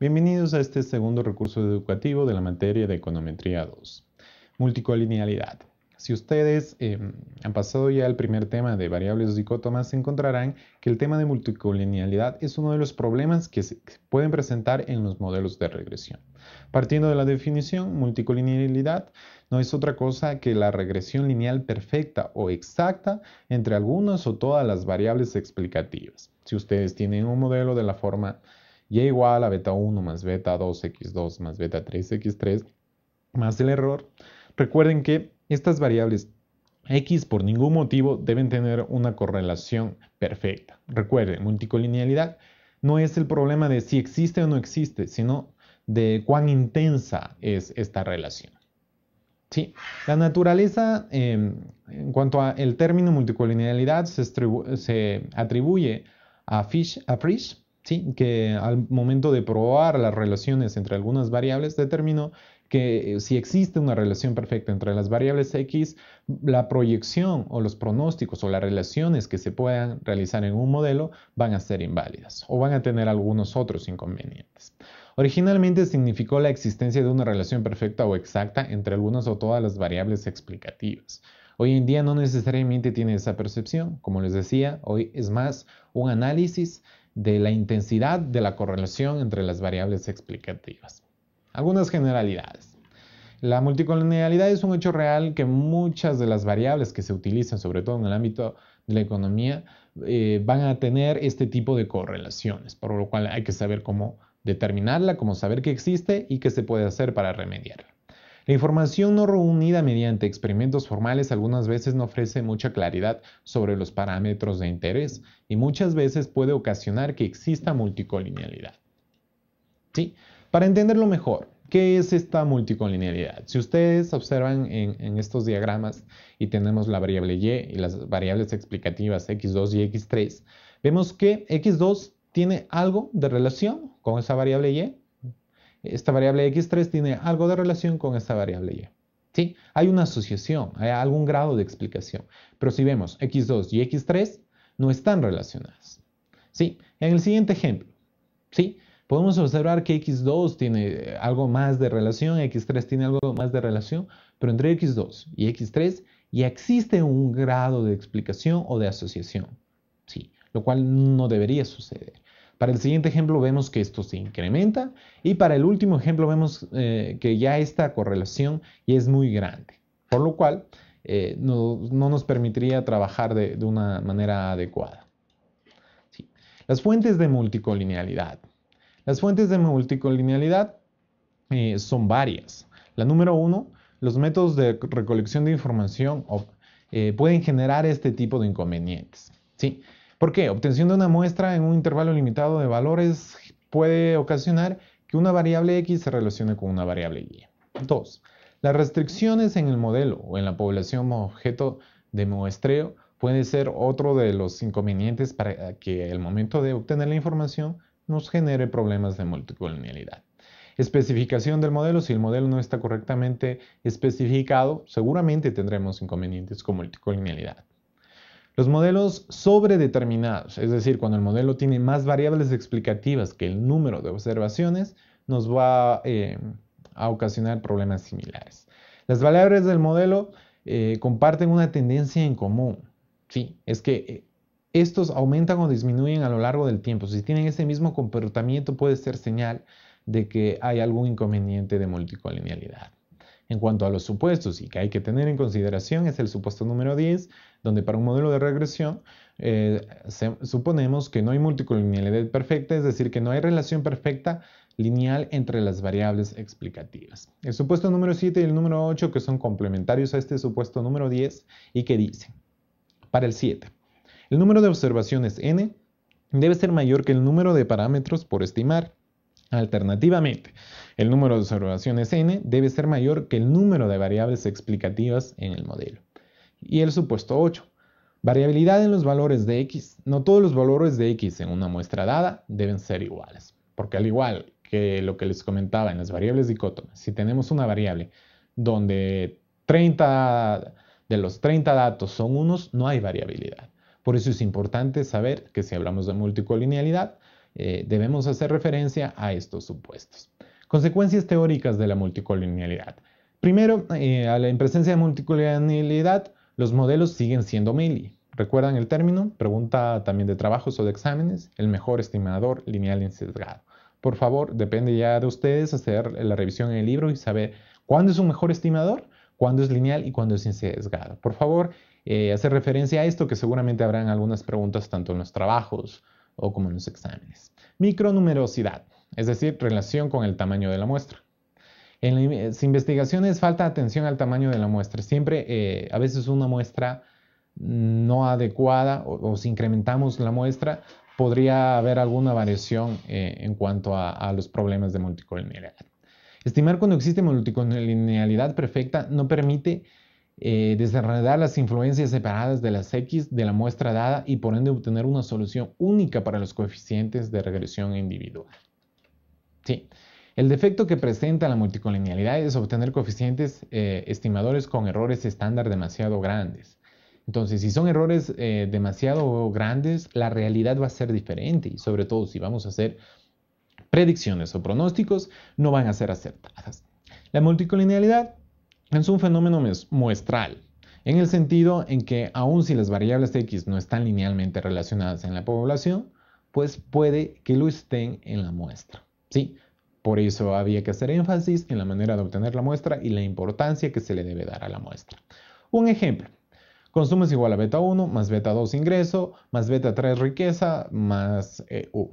Bienvenidos a este segundo recurso educativo de la materia de Econometría 2, multicolinealidad. Si ustedes eh, han pasado ya el primer tema de variables dicótomas, encontrarán que el tema de multicolinealidad es uno de los problemas que se pueden presentar en los modelos de regresión. Partiendo de la definición, multicolinealidad no es otra cosa que la regresión lineal perfecta o exacta entre algunas o todas las variables explicativas. Si ustedes tienen un modelo de la forma y igual a beta 1 más beta 2x2 más beta 3x3 más el error, recuerden que estas variables x por ningún motivo deben tener una correlación perfecta. Recuerden, multicolinealidad no es el problema de si existe o no existe, sino de cuán intensa es esta relación. ¿Sí? La naturaleza, em, en cuanto al término multicolinealidad, se, se atribuye a, Fish, a Frisch ¿sí? que al momento de probar las relaciones entre algunas variables determinó que eh, si existe una relación perfecta entre las variables x, la proyección o los pronósticos o las relaciones que se puedan realizar en un modelo van a ser inválidas o van a tener algunos otros inconvenientes. Originalmente significó la existencia de una relación perfecta o exacta entre algunas o todas las variables explicativas. Hoy en día no necesariamente tiene esa percepción. Como les decía, hoy es más un análisis de la intensidad de la correlación entre las variables explicativas. Algunas generalidades. La multicolonialidad es un hecho real que muchas de las variables que se utilizan, sobre todo en el ámbito de la economía, eh, van a tener este tipo de correlaciones, por lo cual hay que saber cómo determinarla, cómo saber que existe y qué se puede hacer para remediarla. La información no reunida mediante experimentos formales algunas veces no ofrece mucha claridad sobre los parámetros de interés y muchas veces puede ocasionar que exista multicolinealidad. ¿Sí? Para entenderlo mejor, ¿qué es esta multicolinealidad? Si ustedes observan en, en estos diagramas y tenemos la variable y y las variables explicativas x2 y x3, vemos que x2 tiene algo de relación con esa variable y esta variable x3 tiene algo de relación con esta variable y. ¿Sí? Hay una asociación, hay algún grado de explicación. Pero si vemos x2 y x3 no están relacionadas. ¿Sí? En el siguiente ejemplo, ¿sí? podemos observar que x2 tiene algo más de relación, x3 tiene algo más de relación, pero entre x2 y x3 ya existe un grado de explicación o de asociación. ¿sí? Lo cual no debería suceder. Para el siguiente ejemplo vemos que esto se incrementa y para el último ejemplo vemos eh, que ya esta correlación es muy grande, por lo cual eh, no, nos permitiría trabajar de, una manera adecuada. Las fuentes de multicolinealidad. Las fuentes de multicolinealidad eh, son varias. La número uno, los métodos de recolección de información pueden generar este tipo de inconvenientes. ¿sí? ¿Por qué? Obtención de una muestra en un intervalo limitado de valores puede ocasionar que una variable x se relacione con una variable y. 2. Las restricciones en el modelo o en la población objeto de muestreo puede ser otro de los inconvenientes para que el momento de obtener la información nos genere problemas de multicolonialidad. Especificación del modelo. Si el modelo no está correctamente especificado, seguramente tendremos inconvenientes con multicolonialidad. Los modelos sobredeterminados, es decir, cuando el modelo tiene más variables explicativas que el número de observaciones, nos va eh, a ocasionar problemas similares. Las variables del modelo eh, comparten una tendencia en común. Sí, es que eh, estos aumentan o disminuyen a lo largo del tiempo. Si tienen ese mismo comportamiento puede ser señal de que hay algún inconveniente de multicolinealidad. En cuanto a los supuestos y que hay que tener en consideración es el supuesto número 10, donde para un modelo de regresión eh, suponemos que no hay multicolinealidad perfecta, es decir, que no hay relación perfecta lineal entre las variables explicativas. El supuesto número 7 y el número 8 que son complementarios a este supuesto número 10 y que dicen, para el 7, el número de observaciones n debe ser mayor que el número de parámetros por estimar. Alternativamente, el número de observaciones n debe ser mayor que el número de variables explicativas en el modelo. Y el supuesto 8. Variabilidad en los valores de x. No todos los valores de x en una muestra dada deben ser iguales. Porque al igual que lo que les comentaba en las variables dicótomas, si tenemos una variable donde 30 de los 30 datos son unos, no hay variabilidad. Por eso es importante saber que si hablamos de multicolinealidad, eh, debemos hacer referencia a estos supuestos. Consecuencias teóricas de la multicolinealidad. Primero, eh, en presencia de multicolinealidad, los modelos siguen siendo Meili. ¿Recuerdan el término? Pregunta también de trabajos o de exámenes. El mejor estimador lineal insesgado. Por favor, depende ya de ustedes hacer la revisión en el libro y saber cuándo es un mejor estimador, cuándo es lineal y cuándo es insesgado. Por favor, eh, hacer referencia a esto que seguramente habrán algunas preguntas tanto en los trabajos o como en los exámenes. Micronumerosidad, es decir, relación con el tamaño de la muestra. En las investigaciones falta atención al tamaño de la muestra. Siempre, eh, a veces una muestra no adecuada o, si incrementamos la muestra, podría haber alguna variación eh, en cuanto a, los problemas de multicolinealidad. Estimar cuando existe multicolinealidad perfecta no permite eh, las influencias separadas de las X de la muestra dada y por ende obtener una solución única para los coeficientes de regresión individual. Sí, el defecto que presenta la multicolinealidad es obtener coeficientes eh, estimadores con errores estándar demasiado grandes. Entonces, si son errores eh, demasiado grandes, la realidad va a ser diferente y sobre todo si vamos a hacer predicciones o pronósticos, no van a ser acertadas. La multicolinealidad es un fenómeno muestral, en el sentido en que aun si las variables x no están linealmente relacionadas en la población, pues puede que lo estén en la muestra. ¿sí? Por eso había que hacer énfasis en la manera de obtener la muestra y la importancia que se le debe dar a la muestra. Un ejemplo. Consumo es igual a beta 1 más beta 2 ingreso más beta 3 riqueza más e, U.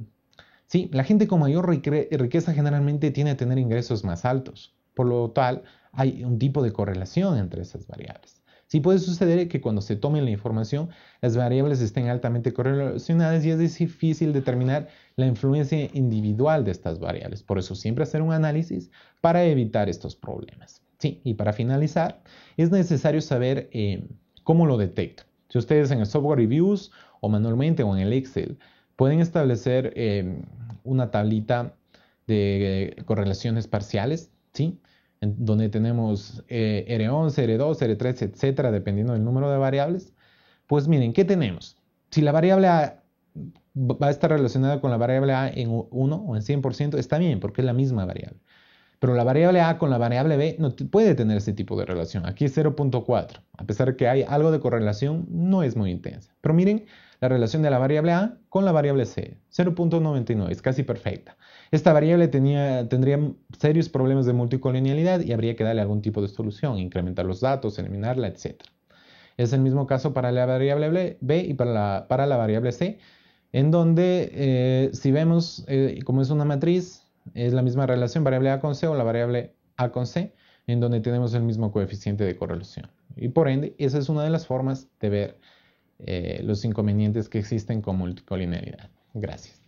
Sí, la gente con mayor riqueza generalmente tiene a tener ingresos más altos. Por lo tal, hay un tipo de correlación entre esas variables. Sí puede suceder que cuando se tome la información, las variables estén altamente correlacionadas y es difícil determinar la influencia individual de estas variables. Por eso siempre hacer un análisis para evitar estos problemas. Sí, y para finalizar, es necesario saber eh, cómo lo detecto. Si ustedes en el software reviews o manualmente o en el Excel pueden establecer eh, una tablita de eh, correlaciones parciales, ¿sí? Donde tenemos eh, R11, R2, R3, etcétera, dependiendo del número de variables, pues miren, ¿qué tenemos? Si la variable A va a estar relacionada con la variable A en 1 o en 100%, está bien, porque es la misma variable. Pero la variable A con la variable B no puede tener ese tipo de relación. Aquí es 0.4. A pesar de que hay algo de correlación, no es muy intensa. Pero miren la relación de la variable A con la variable C. 0.99, es casi perfecta. Esta variable tenía, tendría serios problemas de multicolinealidad y habría que darle algún tipo de solución, incrementar los datos, eliminarla, etc. Es el mismo caso para la variable B y para la, para la variable C, en donde eh, si vemos eh, como es una matriz, es la misma relación variable A con C o la variable A con C, en donde tenemos el mismo coeficiente de correlación. Y por ende, esa es una de las formas de ver eh, los inconvenientes que existen con multicolinealidad. Gracias.